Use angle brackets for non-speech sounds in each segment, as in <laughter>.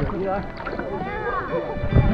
你，你。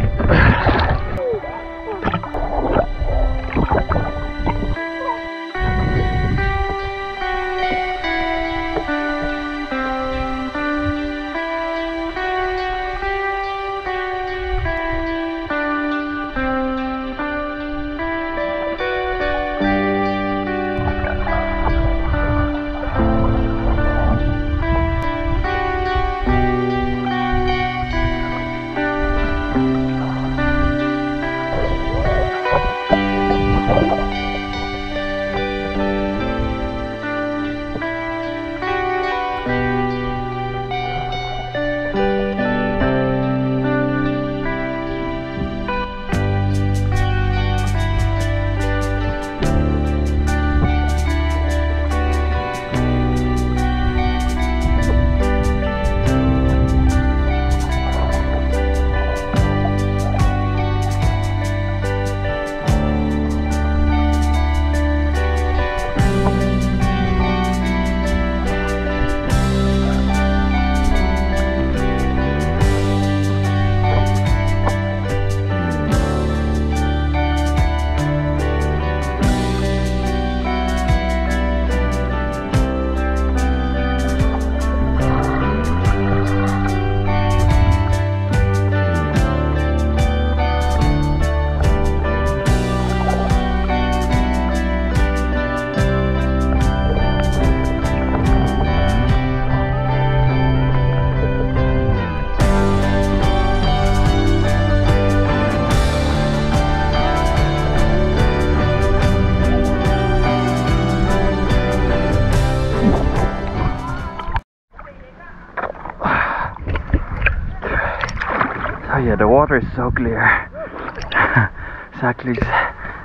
Yeah, the water is so clear. <laughs> it's actually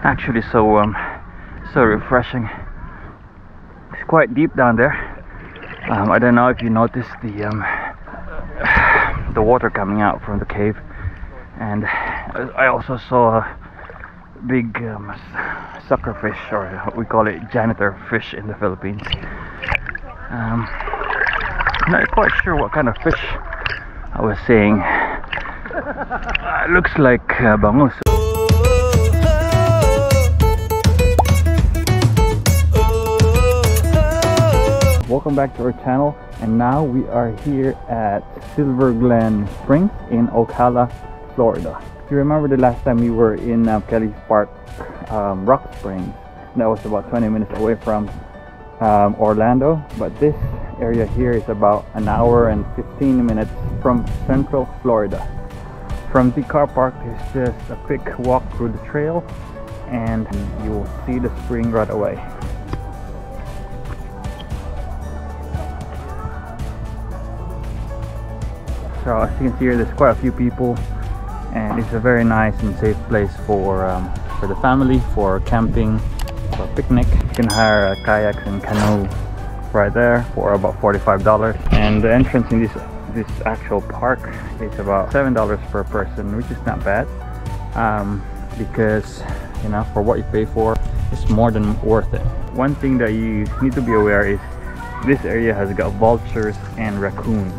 actually so um so refreshing. It's quite deep down there. Um, I don't know if you noticed the um <sighs> the water coming out from the cave, and I also saw a big um, sucker fish, or we call it janitor fish in the Philippines. Um, not quite sure what kind of fish I was seeing. Looks like uh, bangus. Welcome back to our channel and now we are here at Silver Glen Springs in Ocala, Florida. If you remember the last time we were in uh, Kelly's Park um, Rock Springs, that was about 20 minutes away from um, Orlando, but this area here is about an hour and 15 minutes from Central Florida. From the car park is just a quick walk through the trail and you will see the spring right away. So as you can see here, there's quite a few people and it's a very nice and safe place for um, for the family, for camping, for a picnic. You can hire a kayak and canoe right there for about $45 and the entrance in this this actual park is about seven dollars per person which is not bad. Um, because you know for what you pay for it's more than worth it. One thing that you need to be aware is this area has got vultures and raccoons.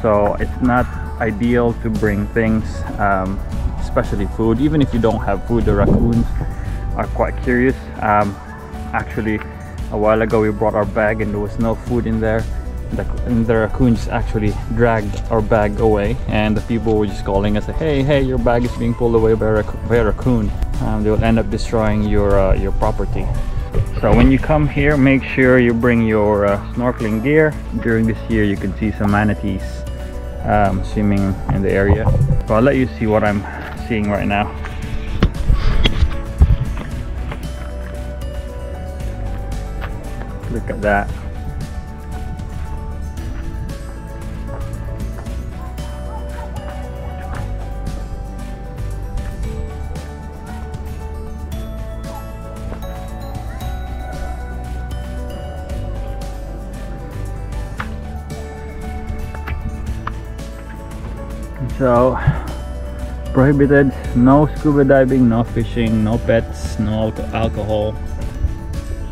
So it's not ideal to bring things um, especially food. Even if you don't have food the raccoons are quite curious. Um, actually a while ago we brought our bag and there was no food in there the, the raccoons actually dragged our bag away and the people were just calling us hey hey your bag is being pulled away by a, by a raccoon. Um, they will end up destroying your uh, your property. So when you come here make sure you bring your uh, snorkeling gear. During this year you can see some manatees um, swimming in the area. So I'll let you see what I'm seeing right now. Look at that so prohibited no scuba diving no fishing no pets no alcohol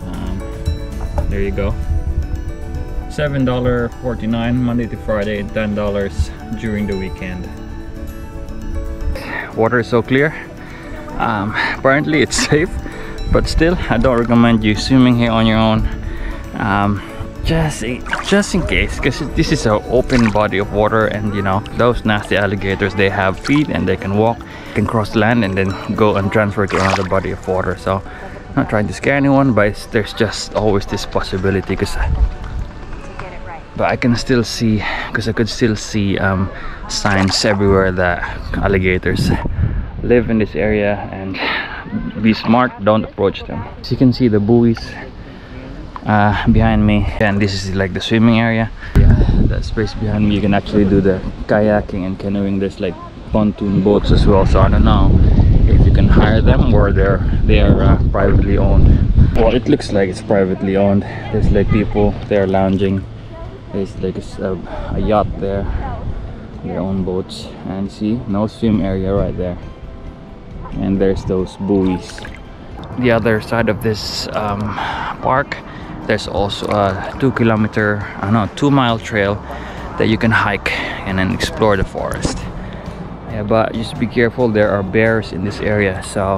um, there you go $7.49 Monday to Friday, $10 during the weekend. Water is so clear. Um, apparently it's <laughs> safe, but still I don't recommend you swimming here on your own. Um, just just in case because this is an open body of water and you know those nasty alligators they have feet and they can walk can cross land and then go and transfer to another body of water. So not trying to scare anyone but there's just always this possibility because but I can still see because I could still see um, signs everywhere that alligators live in this area and be smart don't approach them. So you can see the buoys uh, behind me and this is like the swimming area. Yeah that space behind me you can actually do the kayaking and canoeing. There's like pontoon boats as well so I don't know if you can hire them or they're they are uh, privately owned. Well it looks like it's privately owned. There's like people they're lounging. There's like a, a yacht there their own boats and see no swim area right there. And there's those buoys. The other side of this um, park there's also a two kilometer I know two mile trail that you can hike and then explore the forest. Yeah but just be careful there are bears in this area so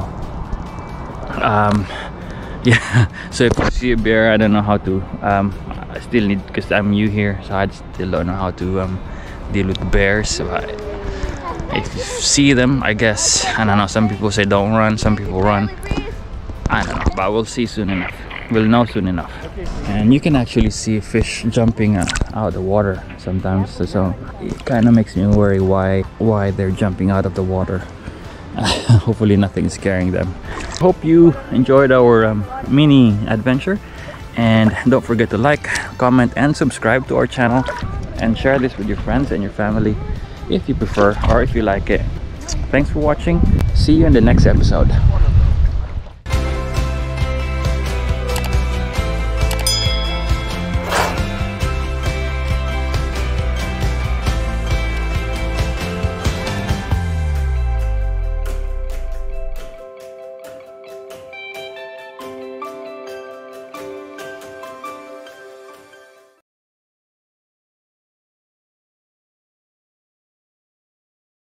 um, <laughs> yeah so if you see a bear I don't know how to um, I still need because I'm new here so I still don't know how to um, deal with bears if you see them I guess I don't know some people say don't run some people run. I don't know but we'll see soon enough we'll know soon enough. And you can actually see fish jumping uh, out of the water sometimes so, it kind of makes me worry why why they're jumping out of the water. <laughs> Hopefully nothing is scaring them. Hope you enjoyed our um, mini adventure and don't forget to like comment and subscribe to our channel and share this with your friends and your family if you prefer or if you like it. Thanks for watching. See you in the next episode